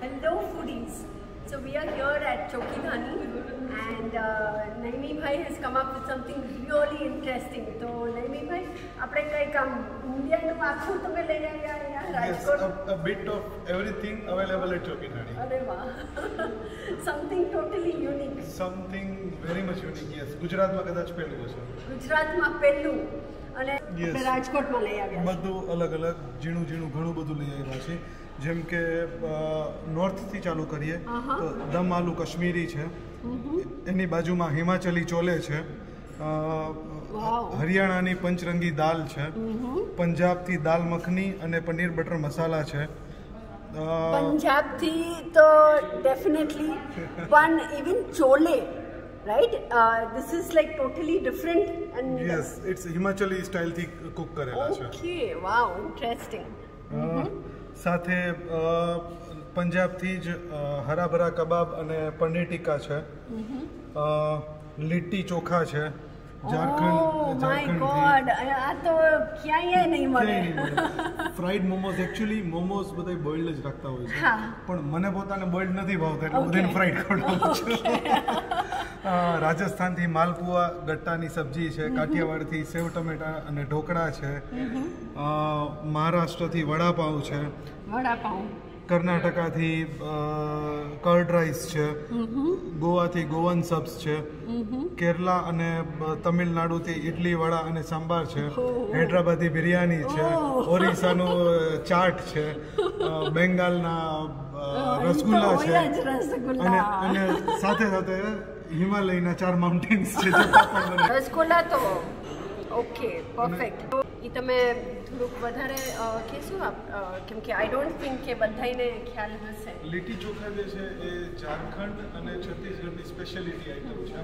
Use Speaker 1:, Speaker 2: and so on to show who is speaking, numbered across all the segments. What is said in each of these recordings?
Speaker 1: Hello foodies. So we are here at Chokidhani and uh, Naimi Bhai has come up with something really interesting. So Naimi Bhai આપણે કંઈક આમ ઇન્ડિયાનું આખું તમે લઈ આવ્યા અહીંયા
Speaker 2: Yes, a, a bit of everything available at Chokidhani.
Speaker 1: અરે વાહ something totally unique.
Speaker 2: Something very much unique, yes. ગુજરાતમાં કદાચ પહેલું હશે
Speaker 1: ગુજરાતમાં પહેલું અને રાજકોટમાં લઈ આવ્યા
Speaker 2: બધું અલગ અલગ ઝીણું ઝીણું ઘણું બધું લઈ આવ્યા છે જેમ કે નોર્થથી ચાલુ કરીએ તો દમ આલુ કશ્મીરી છે. એની બાજુમાં હિમાચલી ચોલે છે. હરિયાણાની પંચરંગી દાલ છે. પંજાબથી દાલ મખની અને પનીર બટર મસાલા છે.
Speaker 1: પંજાબથી તો ડેફિનેટલી પણ even chole right this is like totally different and
Speaker 2: yes it's Himachali સ્ટાઇલથી cook કરેલા છે
Speaker 1: ઓકે વાવ ઇન્ટરેસ્ટિંગ
Speaker 2: સાથે પંજાબથી જ હરાભરા કબાબ અને પનીર ટીકા છે લીટી ચોખા છે
Speaker 1: ઓ
Speaker 2: ઝારખંડ
Speaker 1: આ તો ક્યાંય નહીં મળે
Speaker 2: ફ્રાઈડ મોમોઝ એકચ્યુઅલી મોમોઝ બધા બોઇલ્ડ જ રાખતા હોય છે પણ મને પોતાને બોઇલ્ડ નથી ભાવતા એટલે. બધાને ફ્રાઈડ ખવડાવું છું। રાજસ્થાનથી માલપુઆ ગટ્ટાની સબ્જી છે કાઠિયાવાડથી સેવ ટમેટા અને ઢોકળા છે. મહારાષ્ટ્રથી વડાપાઉં છે.
Speaker 1: વડાપાઉં.
Speaker 2: કર્ણાટકાથી કર્ડ રાઈસ છે. ગોવાથી ગોવન સબ્સ છે. કેરલા અને તમિલનાડુથી ઇડલી વડા અને સાંભાર છે. હૈદરાબાદી બિરયાની છે. ઓરિસ્સાનું ચાટ છે. બેંગાલના રસગુલ્લા છે. અને અને સાથે સાથે હિમાલયના ચાર માઉન્ટેન્સ છે જે.
Speaker 1: રસગુલ્લા તો ઓકે પરફેક્ટ એ તમે થોડુંક વધારે કહેશો આપ કેમ કે આઈ ડોન્ટ થિંક કે બધાને ખ્યાલ હશે
Speaker 2: લીટી ચોખા જે છે એ ઝારખંડ અને છત્તીસગઢની સ્પેશિયાલિટી આઈટમ છે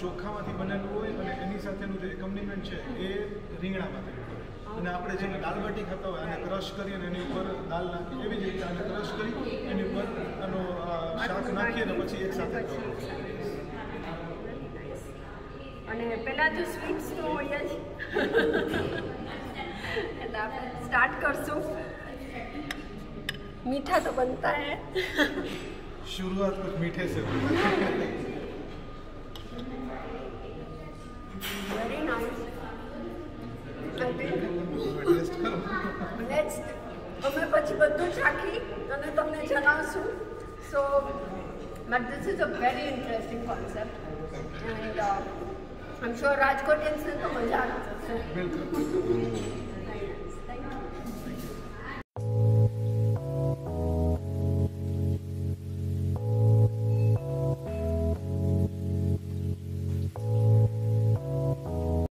Speaker 2: ચોખામાંથી બનેલું હોય અને એની સાથેનું જે એકોમ્બિનેન્ટ છે એ રીંગણામાંથી. અને આપણે જેને દાલ બાટી ખાતા હોય આને ક્રશ કરી અને એની ઉપર દાલ નાખી એવી જ રીતે આને ક્રશ કરી એની ઉપર આનો શાક નાખીએ અને પછી એક સાથે.
Speaker 1: અને પહેલાં તો સ્વીટ્સ તો હોય જ એટલે આપણે સ્ટાર્ટ કરશું મીઠા તો બનતા હે
Speaker 2: शुरुआत कुछ मीठे से हुई।
Speaker 1: Very nice I think
Speaker 2: taste કરો
Speaker 1: નેક્સ્ટ અમે પછી બધું ચાખી અને તમને જણાવશું so but this is a very interesting concept and I am sure રાજકોટિયન્સને તો મજા આવી જશે
Speaker 2: બિલકુલ